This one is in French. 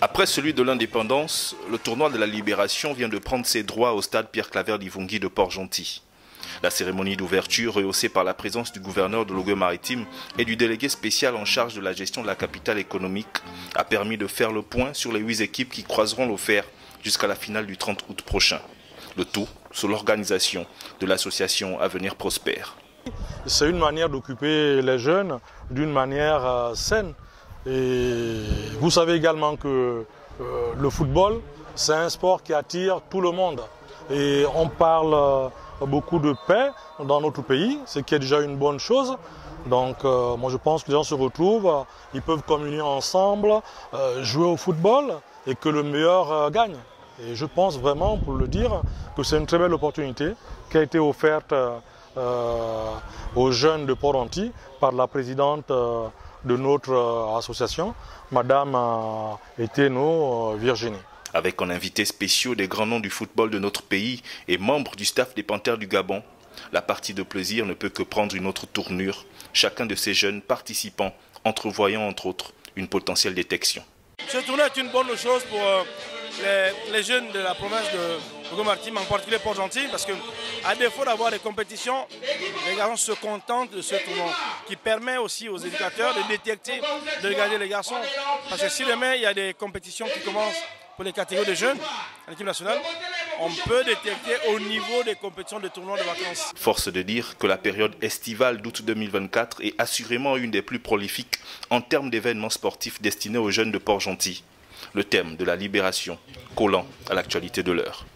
Après celui de l'indépendance, le tournoi de la libération vient de prendre ses droits au stade Pierre-Claver d'Ivongui de Port-Gentil. La cérémonie d'ouverture, rehaussée par la présence du gouverneur de Logue-Maritime et du délégué spécial en charge de la gestion de la capitale économique, a permis de faire le point sur les huit équipes qui croiseront l'offert jusqu'à la finale du 30 août prochain. Le tout sous l'organisation de l'association Avenir Prospère. C'est une manière d'occuper les jeunes d'une manière euh, saine. Et vous savez également que euh, le football, c'est un sport qui attire tout le monde. Et on parle euh, beaucoup de paix dans notre pays, ce qui est déjà une bonne chose. Donc moi je pense que les gens se retrouvent, ils peuvent communier ensemble, jouer au football et que le meilleur gagne. Et je pense vraiment, pour le dire, que c'est une très belle opportunité qui a été offerte euh, aux jeunes de Port-Anti par la présidente euh, de notre euh, association, Madame Eteno Virginie. Avec en invité spéciaux des grands noms du football de notre pays et membres du staff des Panthères du Gabon, la partie de plaisir ne peut que prendre une autre tournure, chacun de ces jeunes participants entrevoyant entre autres une potentielle détection. Ce tournoi est une bonne chose pour les, jeunes de la province de En particulier Port-Gentil, parce qu'à défaut d'avoir des compétitions, les garçons se contentent de ce tournoi, qui permet aussi aux éducateurs de détecter, de regarder les garçons. Parce que si demain il y a des compétitions qui commencent pour les catégories de jeunes en équipe nationale, on peut détecter au niveau des compétitions de tournois de vacances. Force de dire que la période estivale d'août 2024 est assurément une des plus prolifiques en termes d'événements sportifs destinés aux jeunes de Port-Gentil le thème de la libération collant à l'actualité de l'heure.